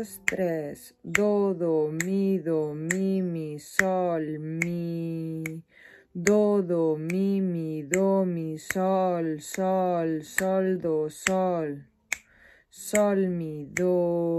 dos, tres. Do, do, mi, do, mi, mi, sol, mi. Do, do, mi, mi, do, mi, sol, sol, sol, do, sol. Sol, mi, do.